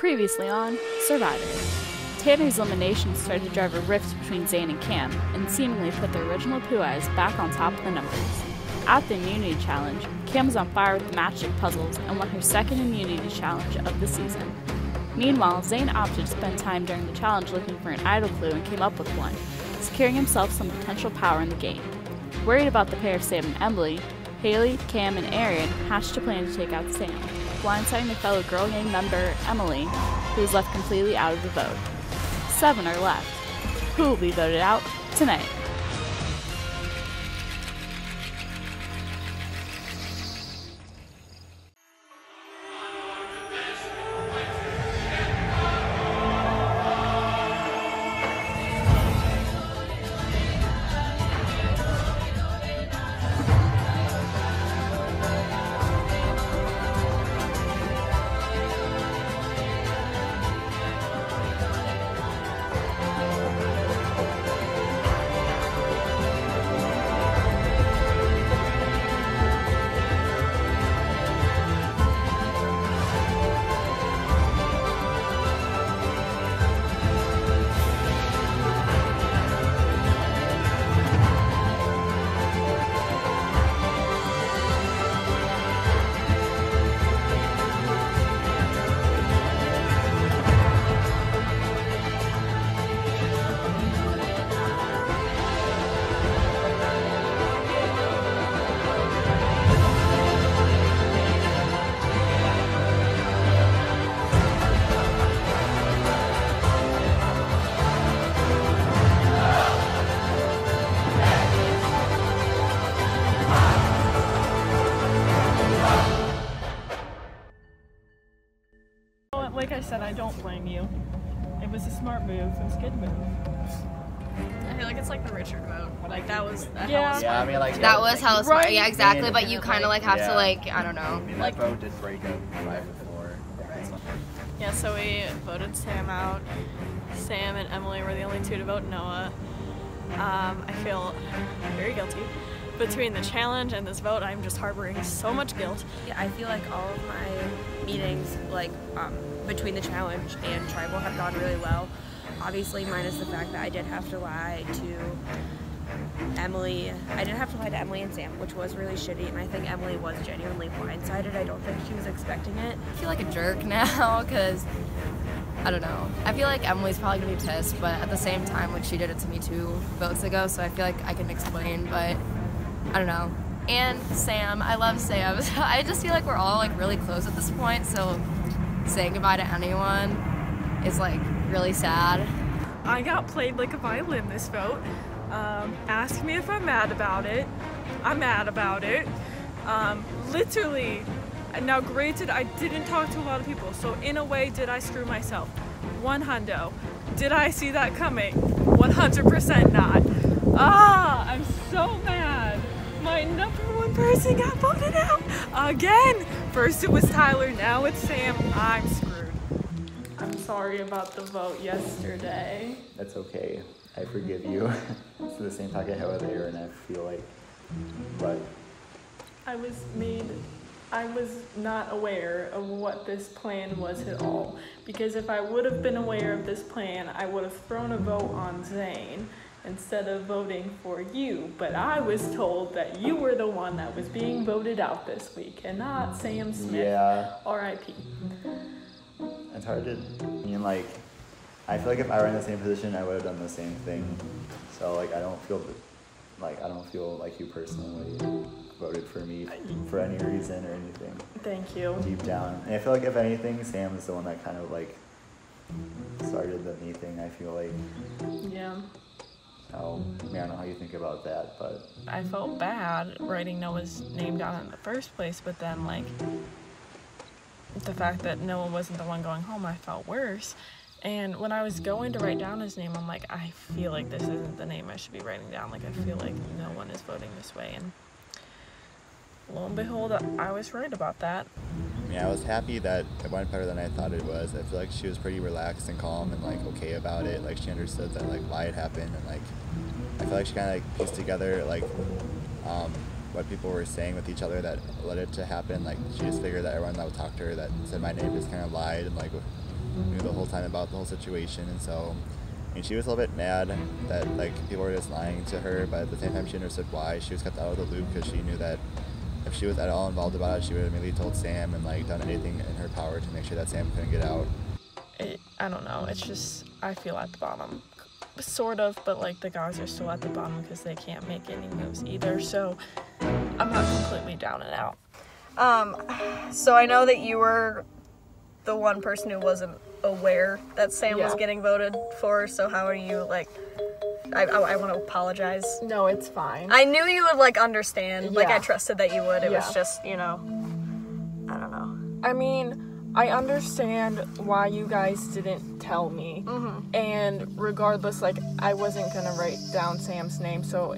Previously on Survivor. Tanner's elimination started to drive a rift between Zane and Cam, and seemingly put the original Eyes back on top of the numbers. At the Immunity Challenge, Cam was on fire with the puzzles and won her second Immunity Challenge of the season. Meanwhile, Zane opted to spend time during the challenge looking for an idol clue and came up with one, securing himself some potential power in the game. Worried about the pair of Sam and Emily, Haley, Cam, and Aaron hatched a plan to take out Sam, blindsiding their fellow Girl Gang member, Emily, who was left completely out of the vote. Seven are left. Who will be voted out tonight? Smart move. It was a good move. I feel like it's like the Richard vote. Like that was a Yeah. hell Yeah, I mean, like That was hella smart. Right. Yeah, exactly. Yeah. But you kind of like have Yeah. to like I don't know. I mean, Like- that vote did break up five to four. Yeah, so we voted Sam out. Sam and Emily were the only two to vote Noah. Um, I feel very guilty. Between the challenge and this vote, I'm just harboring so much guilt. Yeah, I feel like all of my meetings, like um, between the challenge and tribal, have gone really well. Obviously, minus the fact that I did have to lie to Emily. I did have to lie to Emily and Sam, which was really shitty, and I think Emily was genuinely blindsided. I don't think she was expecting it. I feel like a jerk now because I don't know. I feel like Emily's probably gonna be pissed, but at the same time, like she did it to me two votes ago, so I feel like I can explain. But I don't know. And Sam, I love Sam. I just feel like we're all like really close at this point, so saying goodbye to anyone is like really sad. I got played like a violin this vote. Um, ask me if I'm mad about it. I'm mad about it. Um, literally. Now, granted, I didn't talk to a lot of people, so in a way, did I screw myself? One hundo. Did I see that coming? 100% not. Ah, I'm so mad. My number one person got voted out again. First it was Tyler, now it's Sam. I'm screwed. I'm sorry about the vote yesterday. That's okay. I forgive you. it's the same talk I had with Aaron. I feel like, but I was made, I was not aware of what this plan was at all. Because if I would have been aware of this plan, I would have thrown a vote on Zane instead of voting for you. But I was told that you were the one that was being voted out this week and not Sam Smith. yeah, R.I.P. it's hard to. I mean, like, I feel like if I were in the same position, I would have done the same thing. So like, I don't feel like I don't feel like you personally voted for me for any reason or anything Thank you. deep down. And I feel like if anything, Sam is the one that kind of like started the me thing. I feel like. Yeah. I, mean, mm-hmm. I don't know how you think about that, but I felt bad writing Noah's name down in the first place, but then like the fact that Noah wasn't the one going home, I felt worse. And when I was going to write down his name, I'm like, I feel like this isn't the name I should be writing down. Like I feel like no one is voting this way. And lo and behold, I was right about that. I mean, I was happy that it went better than I thought it was. I feel like she was pretty relaxed and calm and like okay about it. Like she understood that like why it happened and like I feel like she kind of like pieced together like um, what people were saying with each other that led it to happen. Like she just figured that everyone that would talk to her that said my name just kind of lied and like knew the whole time about the whole situation, and so. Mean, she was a little bit mad that like people were just lying to her, but at the same time, she understood why she was kept out of the loop because she knew that if she was at all involved about it, she would have immediately told Sam and like done anything in her power to make sure that Sam couldn't get out. It, I don't know. It's just I feel at the bottom, sort of, but like the guys are still at the bottom because they can't make any moves either. So I'm not completely down and out. Um, so I know that you were the one person who wasn't aware that Sam was getting voted for. So how are you like? I, oh, I, I want to apologize. No, it's fine. I knew you would like understand. Like I trusted that you would. It was just you know. I don't know. I mean, I understand why you guys didn't tell me. Mm-hmm. And regardless, like, I wasn't gonna write down Sam's name, so,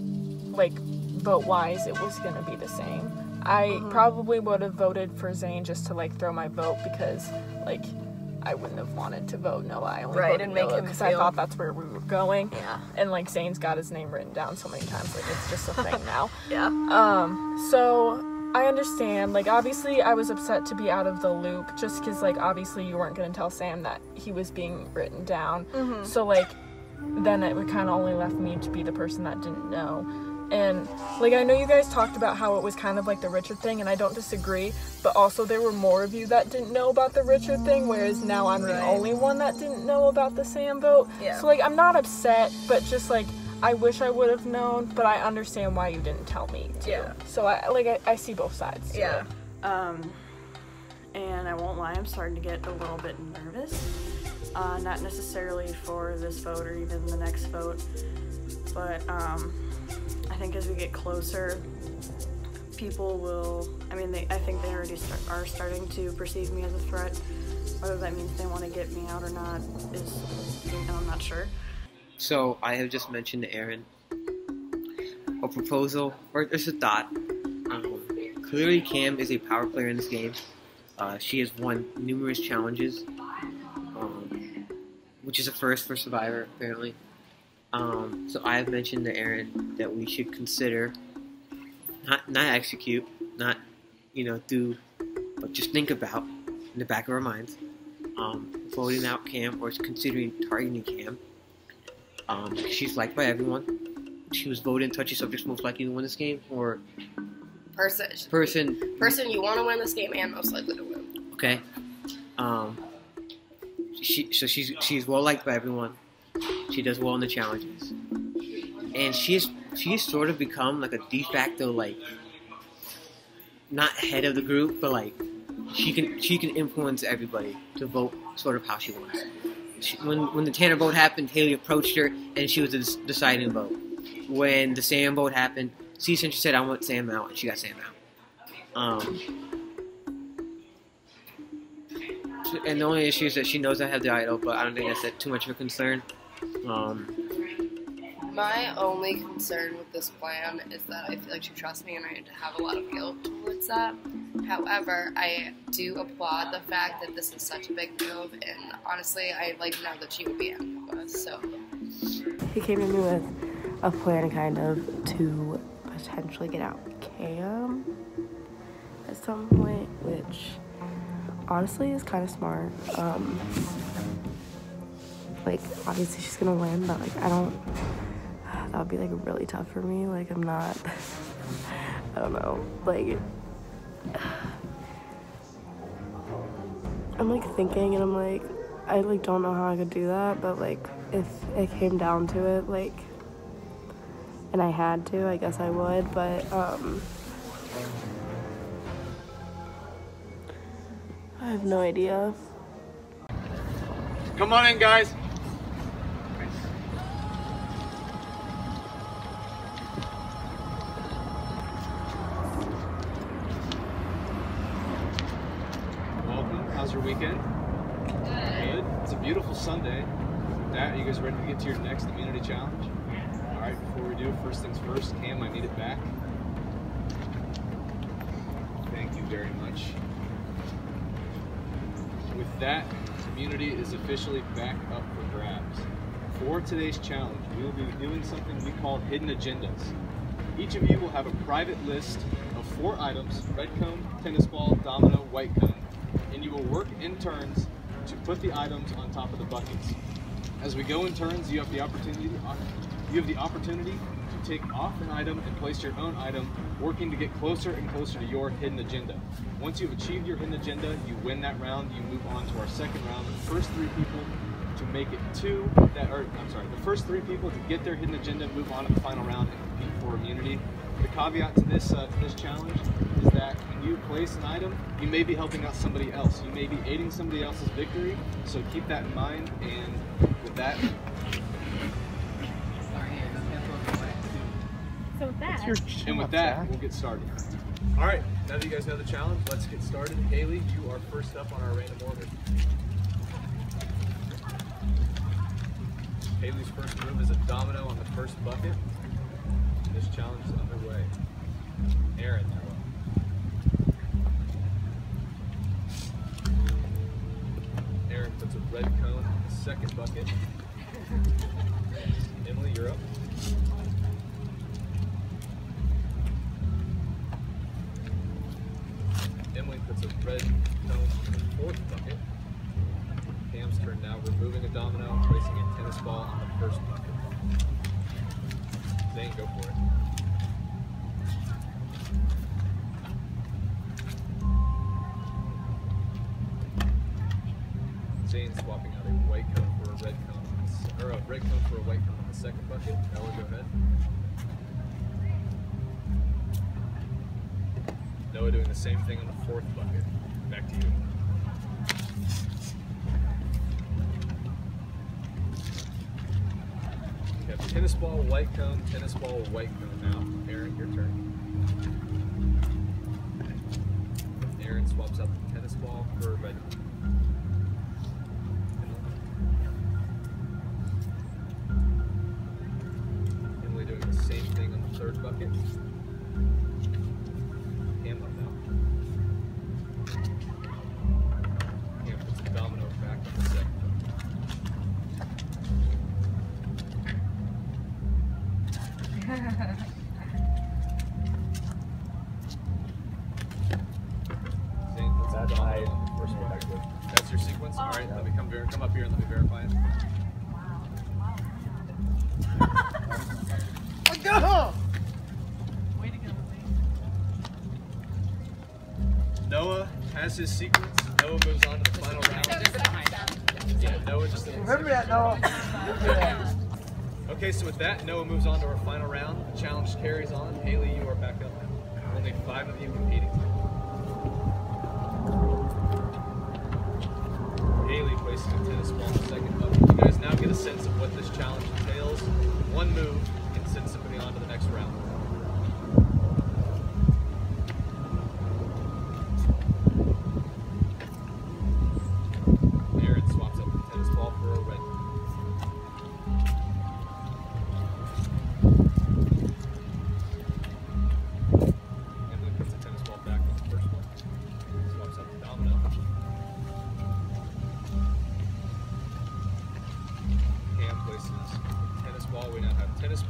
like, vote wise, it was gonna be the same. I mm-hmm. probably would have voted for Zane just to, like, throw my vote because, like, I wouldn't have wanted to vote no. I only Right, voted and make him because I thought that's where we were going. Yeah. And, like, Zane's got his name written down so many times, like, it's just a thing now. Yeah. Um, so I understand. Like, obviously, I was upset to be out of the loop just because, like, obviously, you weren't going to tell Sam that he was being written down. So, like, then it would kind of only left me to be the person that didn't know. And, like, I know you guys talked about how it was kind of like the Richard thing, and I don't disagree, but also there were more of you that didn't know about the Richard thing, whereas now I'm the only one that didn't know about the Sam vote. Yeah. So, like, I'm not upset, but just, like, I wish I would have known, but I understand why you didn't tell me. Too. Yeah. So I like I, I see both sides. to Yeah. it. Um, and I won't lie, I'm starting to get a little bit nervous. Uh, not necessarily for this vote or even the next vote, but um, I think as we get closer, people will. I mean, they, I think they already start, are starting to perceive me as a threat. Whether that means they want to get me out or not is, you know, I'm not sure. So I have just mentioned to Aaron a proposal or just a thought. Um, clearly, Cam is a power player in this game. Uh, she has won numerous challenges, um, which is a first for Survivor, apparently. Um, so I have mentioned to Aaron that we should consider not not execute, not you know do, but just think about in the back of our minds, um, voting out Cam or considering targeting Cam. Um, she's liked by everyone. She was voted in touchy subjects most likely to win this game, or Person, person. person you want to win this game and most likely to win. Okay. Um, she so she's she's well liked by everyone. She does well in the challenges, and she's she's sort of become like a de facto like not head of the group, but like she can she can influence everybody to vote sort of how she wants. She, when when the Tanner vote happened, Haley approached her and she was the deciding vote. When the Sam vote happened, she essentially said, "I want Sam out," and she got Sam out. Um, and the only issue is that she knows I have the idol, but I don't think that's that too much of a concern. Um, My only concern with this plan is that I feel like she trusts me and I have a lot of guilt towards that. However, I do applaud the fact that this is such a big move, and honestly, I like know that she would be in with us. So he came to me with a plan kind of to potentially get out Cam at some point, which honestly is kind of smart. Um, like obviously she's gonna win, but like I don't. That would be like really tough for me. Like I'm not. I don't know. Like I'm like thinking, and I'm like, I like don't know how I could do that, but like if it came down to it, like, and I had to, I guess I would, but um, I have no idea. Come on in, guys. Sunday. With that, are you guys ready to get to your next immunity challenge? All right. Before we do, first things first. Cam, I need it back. Thank you very much. With that, immunity is officially back up for grabs. For today's challenge, we will be doing something we call hidden agendas. Each of you will have a private list of four items red cone, tennis ball, domino, white cone, and you will work in turns to put the items on top of the buckets. As we go in turns, you have the opportunity you have the opportunity to take off an item and place your own item, working to get closer and closer to your hidden agenda. Once you've achieved your hidden agenda, you win that round. You move on to our second round. The first three people to make it two that or I'm sorry, the first three people to get their hidden agenda move on to the final round and compete for immunity. The caveat to this uh, to this challenge is that when you place an item, you may be helping out somebody else. You may be aiding somebody else's victory. So keep that in mind. And with that, So with that, and with that, we'll get started. All right, now that you guys know the challenge, let's get started. Haley, you are first up on our random order. Haley's first move is a domino on the first bucket. This challenge is underway. Aaron, Aaron puts a red cone on the second bucket. Emily, you're up. Emily puts a red cone in the fourth bucket. Cam's turn now, removing a domino and placing a tennis ball on the first bucket. Zane, go for it. Zane swapping out a white cone for a red cone, or a red cone for a white cone on the second bucket. Noah, go ahead. Noah doing the same thing on the fourth bucket. Back to you. We have tennis ball, white cone, tennis ball, white cone now. Aaron, your turn. Aaron swaps out the tennis ball for red That's your sequence? Alright, let me come, ver- come up here and let me verify it. Go! Noah has his sequence. Noah moves on to the final round. Yeah, Noah just Remember that, Noah. Okay, so with that, Noah moves on to our final round. The challenge carries on. Haley, you are back up now. Only five of you competing. Placing a tennis ball in the second bucket. You guys now get a sense of what this challenge entails. One move can send somebody on to the next round.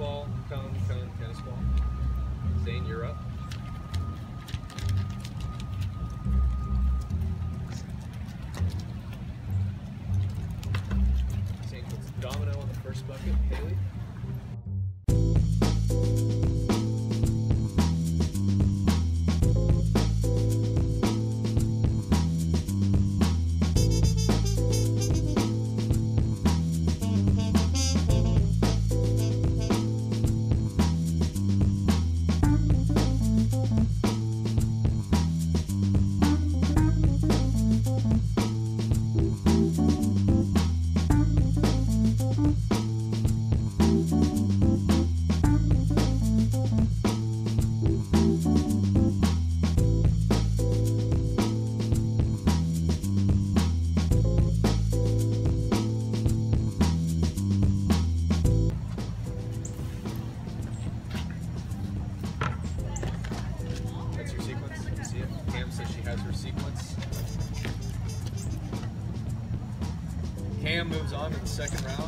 Ball, cone, cone, tennis ball. Zane, you're up. Second round.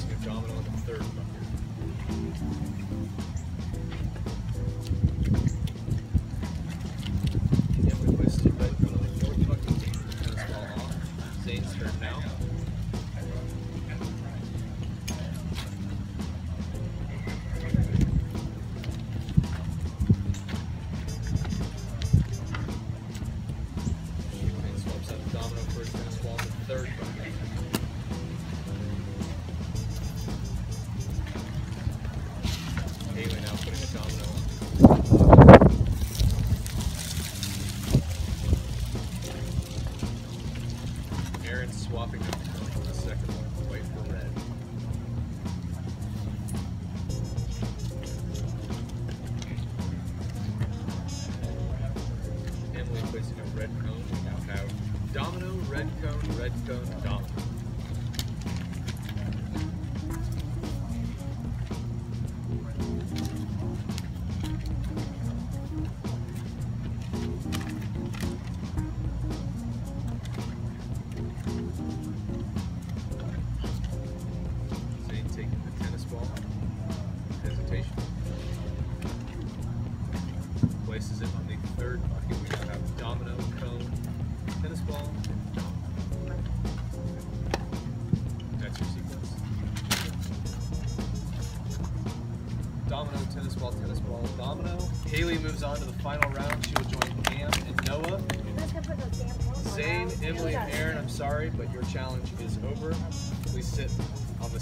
Placing a domino in the third bucket.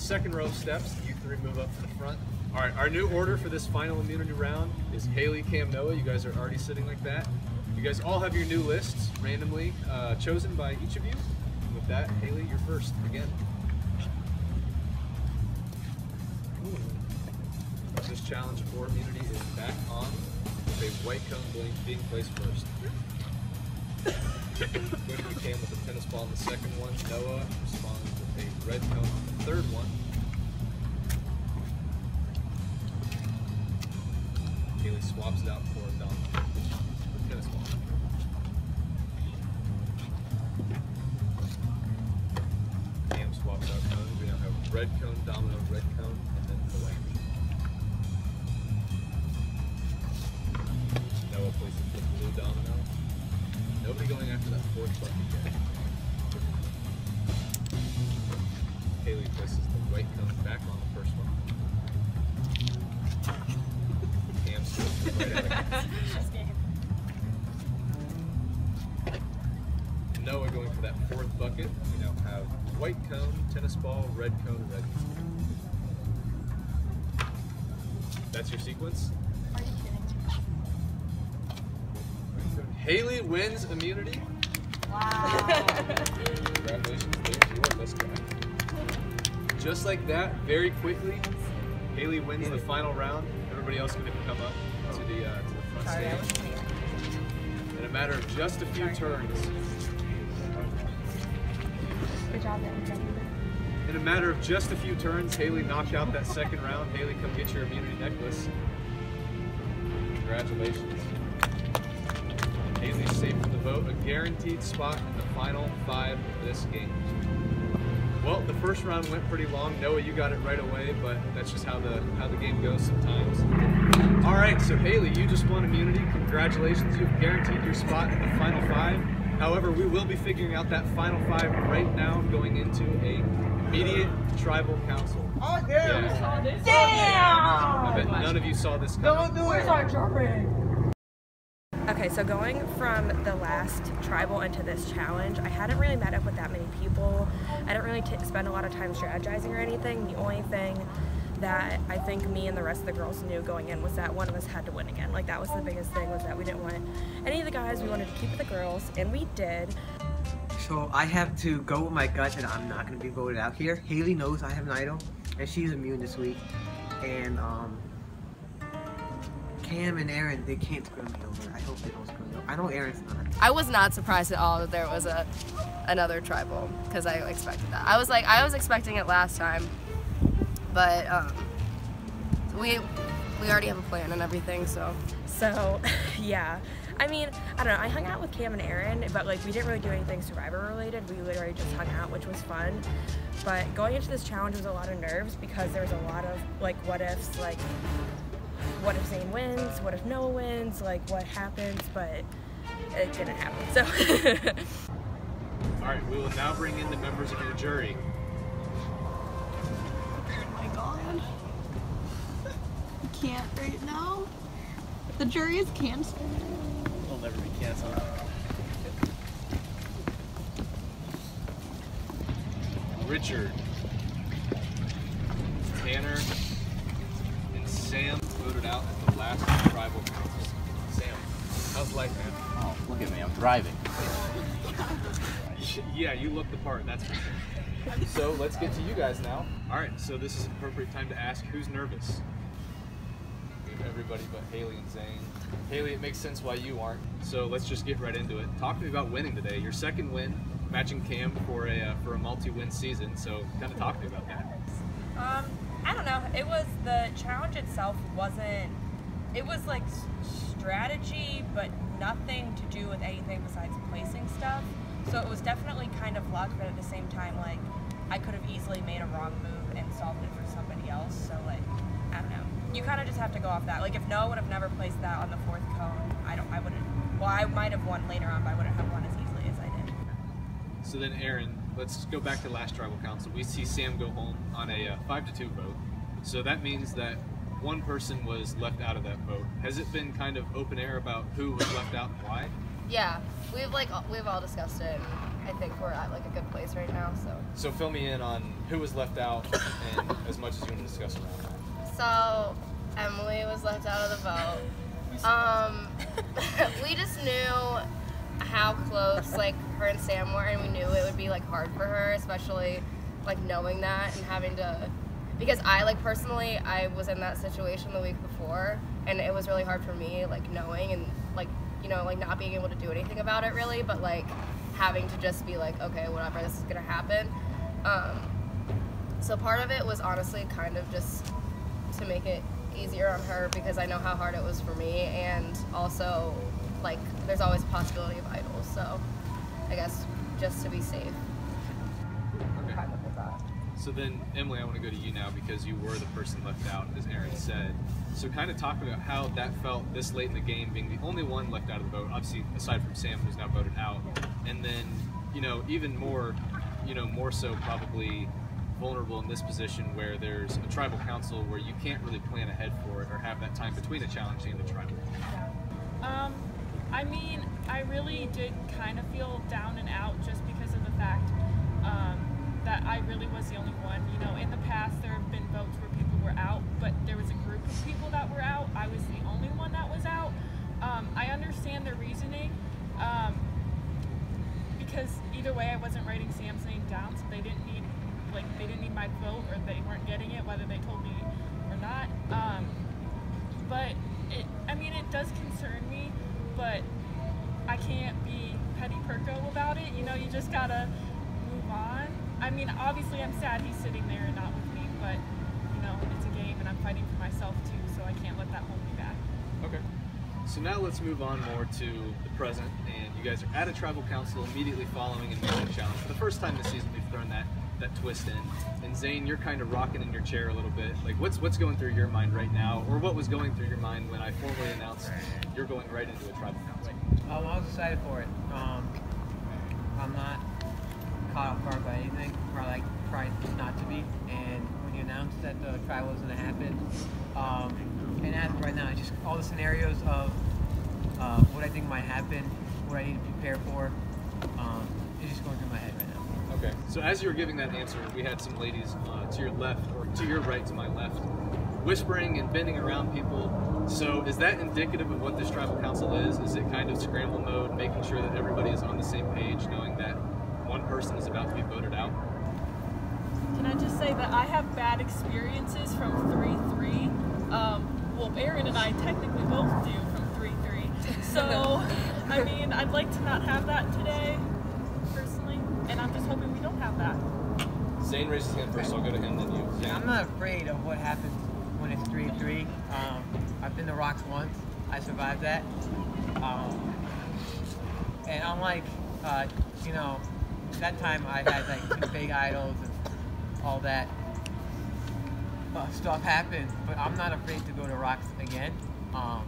Second row of steps. You three move up to the front. All right, our new order for this final immunity round is Haley, Cam, Noah. You guys are already sitting like that. You guys all have your new lists randomly uh, chosen by each of you. And with that, Haley, you're first again. This challenge for immunity is back on with a white cone being, being placed first. Cam with a tennis ball in the second one. Noah responds a red cone on the third one. Haley swaps it out for a domino. Cam swaps out. We now have red cone, domino, red cone, Haley places the white cone back on the first one. Right Noah going for that fourth bucket. We now have white cone, tennis ball, red cone, red cone. That's your sequence? Haley wins immunity. Wow. Congratulations, there's your list guy. Just like that, very quickly, Haley wins the final round. Everybody else going to come up to the, uh, to the front stage. In a matter of just a few turns, Good job, in a matter of just a few turns, Haley knocked out that second round. Haley, come get your immunity necklace. Congratulations. Haley's safe from the vote, a guaranteed spot in the final five of this game. Well, the first round went pretty long. Noah, you got it right away, but that's just how the how the game goes sometimes. All right, so Haley, you just won immunity. Congratulations, you've guaranteed your spot in the final five. However, we will be figuring out that final five right now, going into a immediate tribal council. Oh, Yeah. I bet none of you saw this coming. Don't do it. Okay, so going from the last tribal into this challenge, I hadn't really met up with that many people. I didn't really spend a lot of time strategizing or anything. The only thing that I think me and the rest of the girls knew going in was that one of us had to win again. Like that was the biggest thing was that we didn't want any of the guys. We wanted to keep the girls, and we did. So I have to go with my gut and I'm not going to be voted out here. Haley knows I have an idol and she's immune this week. and um, Cam and Aaron, they can't screw me over. I hope they don't screw me over. I know Aaron's not. I was not surprised at all that there was a another tribal because I expected that. I was like, I was expecting it last time, but um, we we already have a plan and everything, so. So, yeah. I mean, I don't know. I hung out with Cam and Aaron, but like we didn't really do anything Survivor related. We literally just hung out, which was fun. But going into this challenge was a lot of nerves because there was a lot of like what ifs, like what if Zane wins, what if Noah wins, like what happens, but it didn't happen. So. All right, we will now bring in the members of your jury. Oh my god. I can't right now. The jury is canceled. It'll never be canceled. Richard, Tanner, and Sam voted out at the last tribal council. Sam, how's life, man? Oh, look at me, I'm driving. Yeah, you look the part, that's for sure. So let's get to you guys now. All right, so this is an appropriate time to ask who's nervous. Everybody but Haley and Zane. Haley, it makes sense why you aren't. So let's just get right into it. Talk to me about winning today. Your second win, matching Cam for a uh, for a multi-win season. So kind of talk to me about that. Um, I don't know. It was the challenge itself wasn't. It was like strategy, but nothing to do with anything besides placing stuff. So it was definitely kind of luck, but at the same time, like I could have easily made a wrong move and solved it for somebody else. So like, I don't know. You kind of just have to go off that. Like if Noah would have never placed that on the fourth cone, I don't. I wouldn't. Well, I might have won later on, but I wouldn't have won as easily as I did. So then, Aaron, let's go back to last tribal council. We see Sam go home on a uh, five to two vote. So that means that one person was left out of that vote. Has it been kind of open air about who was left out and why? Yeah, we've like we've all discussed it. And I think we're at like a good place right now. So, So fill me in on who was left out and as much as you want to discuss around that. so Emily was left out of the vote. Um, we just knew how close like her and Sam were, and we knew it would be like hard for her, especially like knowing that and having to. Because I like personally, I was in that situation the week before, and it was really hard for me, like knowing and like you know like not being able to do anything about it really, but like having to just be like, okay, whatever, this is gonna happen. Um, so part of it was honestly kind of just to make it easier on her because I know how hard it was for me, and also like there's always a possibility of idols. So I guess just to be safe. Okay. Kind of with that. So then, Emily, I want to go to you now because you were the person left out, as Aaron said. So kind of talk about how that felt this late in the game, being the only one left out of the vote, obviously aside from Sam, who's now voted out, and then you know even more, you know more so probably vulnerable in this position where there's a tribal council where you can't really plan ahead for it or have that time between a challenge and a tribal. Um, I mean, I really did kind of feel down and out just that I really was the only one. You know, in the past there have been votes where people were out, but there was a group of people that were out. I was the only one that was out. Um, I understand their reasoning um, because either way, I wasn't writing Sam's name down, so they didn't need like they didn't need my vote or they weren't getting it, whether they told me or not. Um, but it, I mean, it does concern me, but I can't be petty Perko about it. You know, you just gotta. I mean, obviously, I'm sad he's sitting there and not with me, but you know, it's a game and I'm fighting for myself too, so I can't let that hold me back. Okay. So now let's move on more to the present, and you guys are at a tribal council immediately following a mission challenge. For the first time this season, we've thrown that that twist in. And Zane, you're kind of rocking in your chair a little bit. Like, what's what's going through your mind right now, or what was going through your mind when I formally announced you're going right into a tribal council? Um, I was excited for it. Um, I'm not caught off guard by anything, or like tried not to be. And when you announced that the trial was going to happen, um, and as right now, just all the scenarios of uh, what I think might happen, what I need to prepare for, um, is just going through my head right now. Okay. So as you were giving that answer, we had some ladies uh, to your left, or to your right, to my left, whispering and bending around people. So is that indicative of what this tribal council is? Is it kind of scramble mode, making sure that everybody is on the same page, knowing that one person is about to be voted out? Can I just say that I have bad experiences from 3-3. Um, well, Aaron and I technically both do from 3-3. So, I mean, I'd like to not have that today, personally. And I'm just hoping we don't have that. Zane raises his hand first, so I'll go to him, then you. Zane. I'm not afraid of what happens when it's 3-3. Um, I've been the rocks once. I survived that. Um, and unlike, uh, you know, that time I had like two big idols and all that uh, stuff happened, but I'm not afraid to go to Rocks again. Um,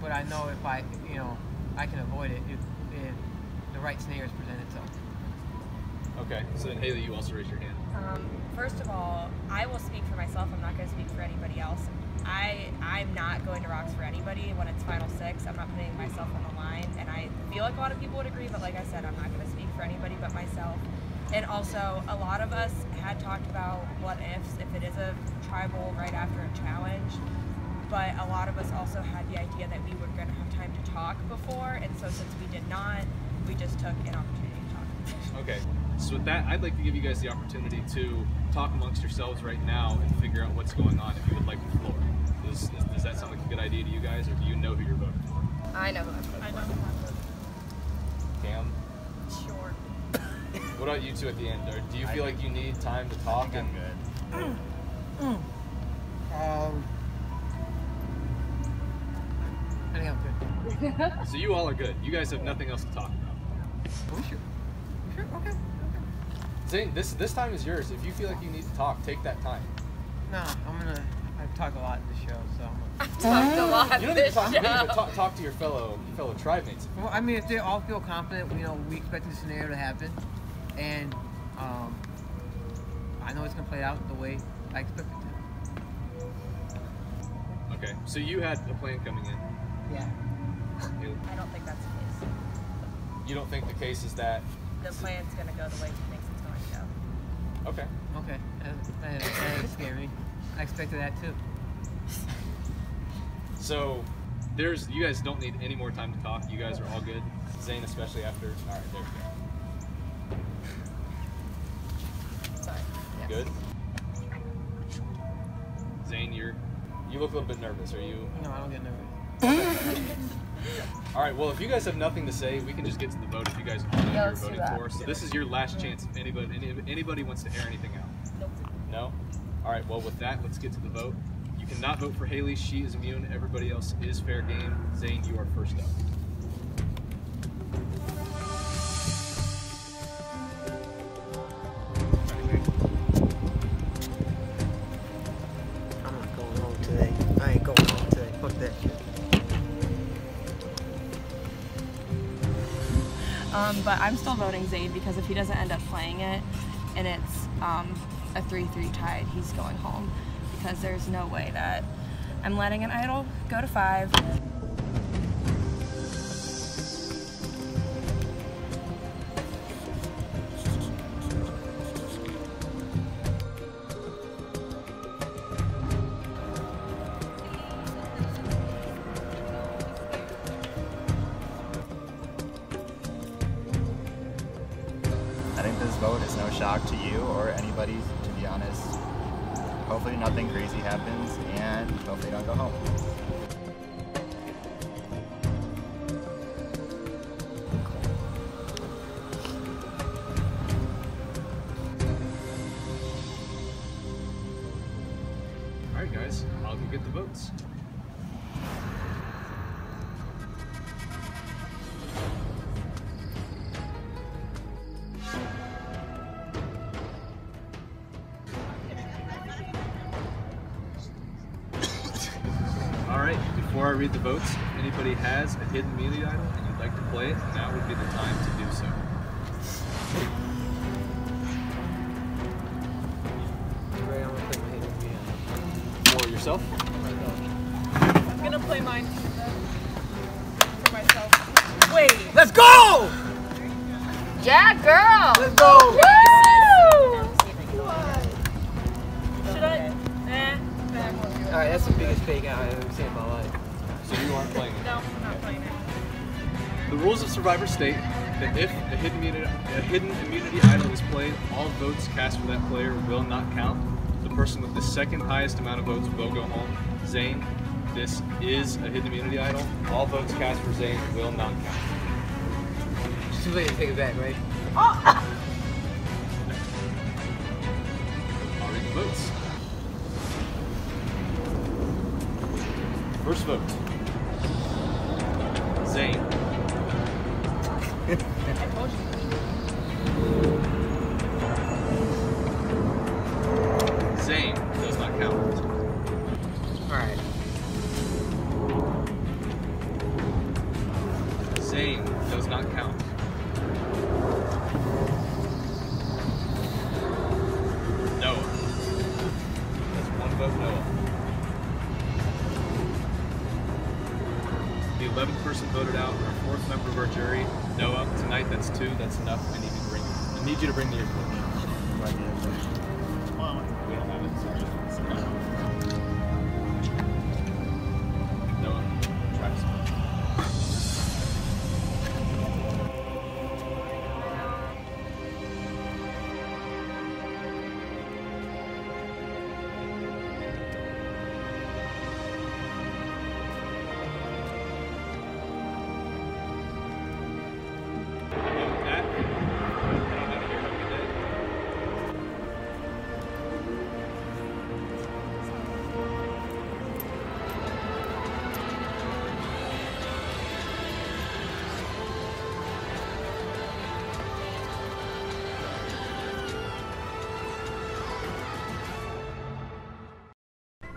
but I know if I, you know, I can avoid it if, if the right scenarios present itself. Okay, so then Haley, you also raise your hand. Um, first of all, I will speak for myself. I'm not going to speak for anybody else. I I'm not going to rocks for anybody when it's final six. I'm not putting myself on the line, and I feel like a lot of people would agree. But like I said, I'm not going to speak for anybody but myself. And also, a lot of us had talked about what ifs if it is a tribal right after a challenge. But a lot of us also had the idea that we were going to have time to talk before, and so since we did not, we just took an opportunity to talk. Okay, so with that, I'd like to give you guys the opportunity to talk amongst yourselves right now and figure out what's going on if you would like the floor. Does, does that sound like a good idea to you guys, or do you know who you're voting for? I know who I'm voting I know. Cam? Sure. What about you two at the end? Or do you feel like you need time to talk? I'm and good. Um, I think I'm good. So you all are good. You guys have nothing else to talk about. Are we sure? We sure? Okay. Zane, this this time is yours. If you feel like you need to talk, take that time. Nah, I'm gonna. I've talked a lot in the show, so. I'm gonna, Talked a lot You don't need to this talk to me, show. but talk, talk to your fellow fellow tribe mates. well, I mean, if they all feel confident, you know, we expect the scenario to happen, and um, I know it's gonna play out the way I expect it to. Okay, so you had a plan coming in. Yeah. You, I don't think that's the case. you don't think the case is that? The plan's going to go the way he thinks it's going to go. Okay. Okay. That, that, that doesn't me. I expected that too. So there's you guys don't need any more time to talk. You guys are all good. Zane, especially after. All right, there we go. Sorry. go. Good. Zane, you're you look a little bit nervous. Are you? No, I don't get nervous. All right. Well, if you guys have nothing to say, we can just get to the vote. If you guys all Yeah, you're voting that. for, so this is your last chance. If anybody any, anybody wants to air anything out. No. All right. Well, with that, let's get to the vote. You cannot vote for Haley. She is immune. Everybody else is fair game. Zane, you are first up. I'm not going home today. I ain't going home today. Fuck that shit. Um, but I'm still voting Zane because if he doesn't end up playing it and it's um, a 3 3 tied, he's going home. Because there's no way that I'm letting an idol go to 5. All right, guys. I'll go get the votes. All right. Before I read the votes, if anybody has a hidden immunity idol and you'd like to play it, now would be the time to do so. State that if a hidden immunity, a hidden immunity idol is played, all votes cast for that player will not count. The person with the second highest amount of votes will go home. Zane, this is a hidden immunity idol. All votes cast for Zane will not count. It's too late to take it back, right? I'll read the votes. First vote. Zane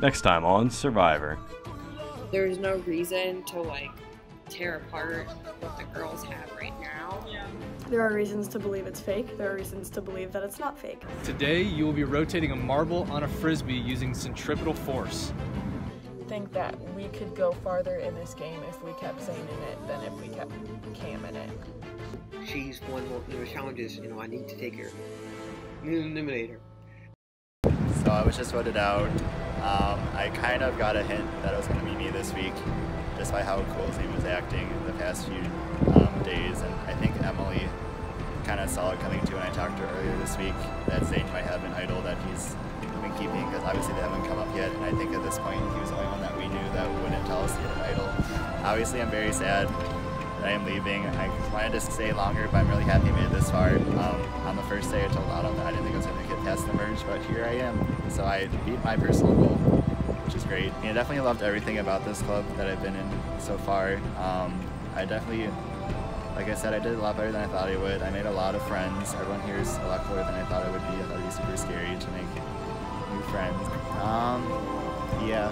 Next time on Survivor. There's no reason to like tear apart what the girls have right now. There are reasons to believe it's fake. There are reasons to believe that it's not fake. Today, you will be rotating a marble on a frisbee using centripetal force. think that we could go farther in this game if we kept Zane in it than if we kept Cam in it. She's won more numerous challenges. You know, I need to take her. I need to eliminate her. So I was just voted out. Um, I kind of got a hint that it was going to be me this week, just by how cool Zane was acting in the past few um, days. And I think Emily kind of saw it coming too when I talked to her earlier this week that Zane might have an idol that he's been keeping because obviously they haven't come up yet. And I think at this point he was the only one that we knew that wouldn't tell us he had an idol. Obviously, I'm very sad that I am leaving. I wanted to stay longer, but I'm really happy I made it this far. Um, on the first day, I told Autumn that I didn't think I was going to past the merge, but here I am. So I beat my personal goal, which is great. And I definitely loved everything about this club that I've been in so far. Um, I definitely, like I said, I did a lot better than I thought I would. I made a lot of friends. Everyone here is a lot cooler than I thought it would be. I thought it would be super scary to make new friends. Um, yeah,